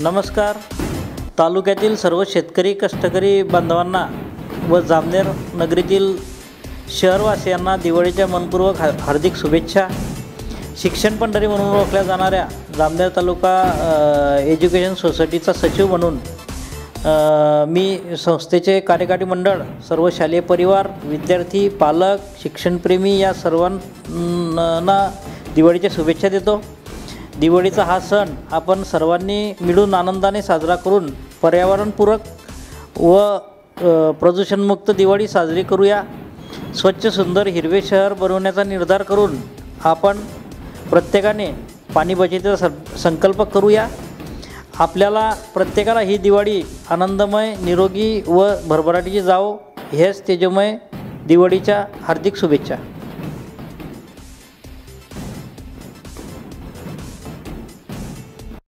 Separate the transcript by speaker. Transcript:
Speaker 1: नमस्कार. तालुक्यातील सर्व शेतकरी कष्टकरी बांधवांना व जामनेर नगरीतील शहरवासियांना दिवाळीच्या मनपूर्वक हा हार्दिक शुभेच्छा. शिक्षण पंढरी म्हणून ओळखल्या जाणाऱ्या जामनेर तालुका एज्युकेशन सोसायटीचा सचिव म्हणून मी संस्थेचे कार्यकारी मंडळ सर्व शालेय परिवार विद्यार्थी पालक शिक्षणप्रेमी या सर्वांना दिवाळीच्या शुभेच्छा देतो. दिवाळीचा हा सण आपण सर्वांनी मिळून आनंदाने साजरा करून पर्यावरणपूरक व प्रदूषणमुक्त दिवाळी साजरी करूया. स्वच्छ सुंदर हिरवे शहर बनवण्याचा निर्धार करून आपण प्रत्येकाने पाणी बचतीचा स संकल्प करूया. आपल्याला प्रत्येकाला ही दिवाळी आनंदमय निरोगी व भरभराटीची जावो. हेच तेजमय दिवाळीच्या हार्दिक शुभेच्छा.